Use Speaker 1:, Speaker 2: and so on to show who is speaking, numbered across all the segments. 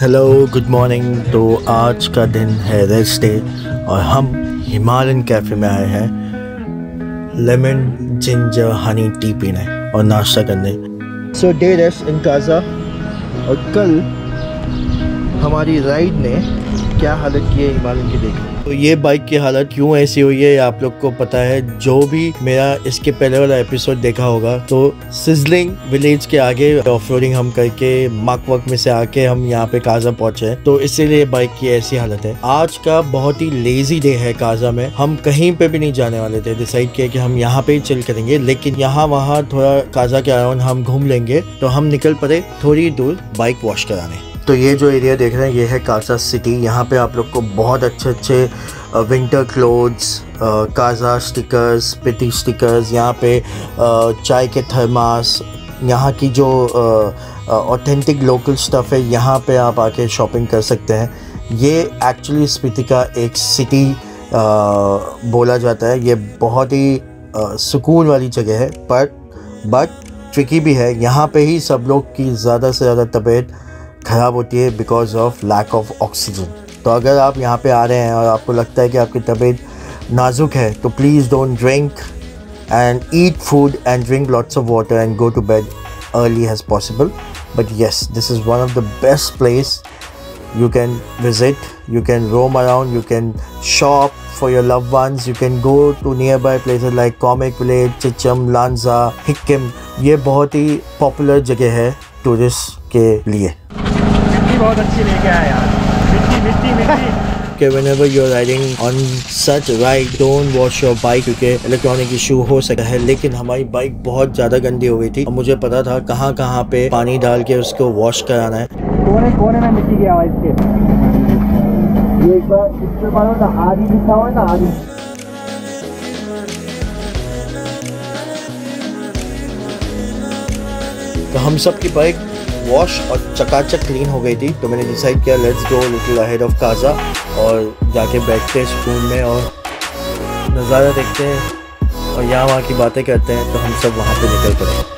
Speaker 1: Hello good morning तो आज का दिन है रेस्ट डे और हम हिमालयन कैफ़े में आए हैं। लेमन जिंजर हनी टी पीने और नाश्ता करने। So day rest in Kaza और कल हमारी राइड ने क्या हालत की है हिमालयन की देखी तो ये बाइक की हालत क्यों ऐसी हुई है आप लोग को पता है। जो भी मेरा इसके पहले वाला एपिसोड देखा होगा तो सिजलिंग विलेज के आगे ऑफ़ हम करके मक वक में से आके हम यहाँ पे काजा पहुँचे तो इसीलिए बाइक की ऐसी हालत है। आज का बहुत ही लेजी डे है काजा में। हम कहीं पे भी नहीं जाने वाले थे। डिसाइड किया कि हम यहाँ पे ही चिल करेंगे, लेकिन यहाँ वहाँ थोड़ा काजा के अराउंड हम घूम लेंगे तो हम निकल पड़े थोड़ी दूर बाइक वॉश कराने। तो ये जो एरिया देख रहे हैं, ये है काजा सिटी यहाँ पे आप लोग को बहुत अच्छे अच्छे winter clothes Kaza stickers Spiti stickers यहाँ पे चाय के थर्मास, यहाँ की जो ऑथेंटिक लोकल स्टफ़ है, यहाँ पे आप आके शॉपिंग कर सकते हैं। ये एक्चुअली स्पीति का एक सिटी बोला जाता है। ये बहुत ही सुकून वाली जगह है पर बट ट्रिकी भी है। यहाँ पे ही सब लोग की ज़्यादा से ज़्यादा तबीयत ख़राब होती है because of lack of oxygen तो अगर आप यहाँ पे आ रहे हैं और आपको लगता है कि आपकी तबीयत नाजुक है तो please don't drink and eat food and drink lots of water and go to bed early as possible but yes this is one of the best place you can visit. You can roam around, you can shop for your loved ones, you can go to nearby places like comic village, chicham, lanza, hikkim. ये बहुत ही popular जगह है tourist के लिए।
Speaker 2: बहुत अच्छी लेके आया यार। मिट्टी मिट्टी मिट्टी।
Speaker 1: कि whenever you're riding on such ride don't wash your bike क्योंकि इलेक्ट्रॉनिक इशू हो सकता है लेकिन हमारी बाइक बहुत ज़्यादा गंदी हो गई थी। और मुझे पता था कहाँ कहाँ पे पानी डाल के उसको वॉश कराना है।
Speaker 2: कोने कोने में मिट्टी गया हुआ इसके ये एक बार इसके बाद ना लिखा हुआ है ना आदि
Speaker 1: तो हम सब की बाइक वॉश और चकाचक क्लीन हो गई थी तो मैंने डिसाइड किया let's go little ahead of Kaza और जाके बैठते हैं स्कूल में और नज़ारा देखते हैं और यहाँ वहाँ की बातें करते हैं तो हम सब वहाँ पे निकल पड़े।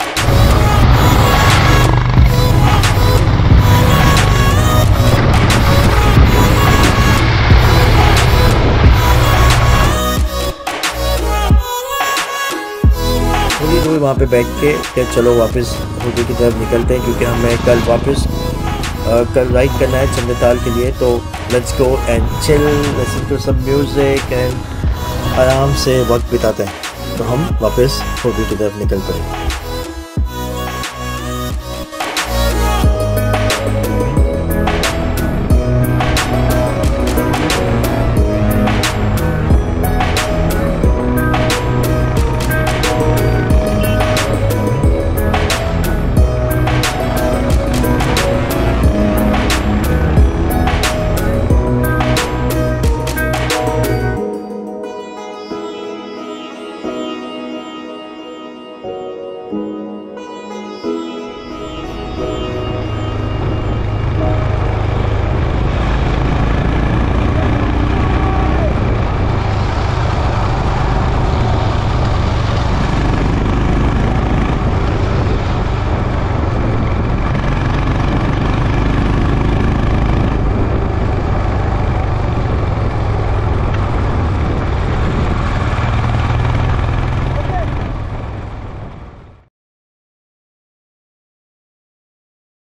Speaker 1: दूर वहाँ पे बैठ के क्या चलो वापस होटल की तरफ़ निकलते हैं क्योंकि हमें कल वापस कल राइड करना है चंद्रताल के लिए। तो let's go and chill listen to some music and आराम से वक्त बिताते हैं। तो हम वापस होटल की तरफ़ निकल पड़े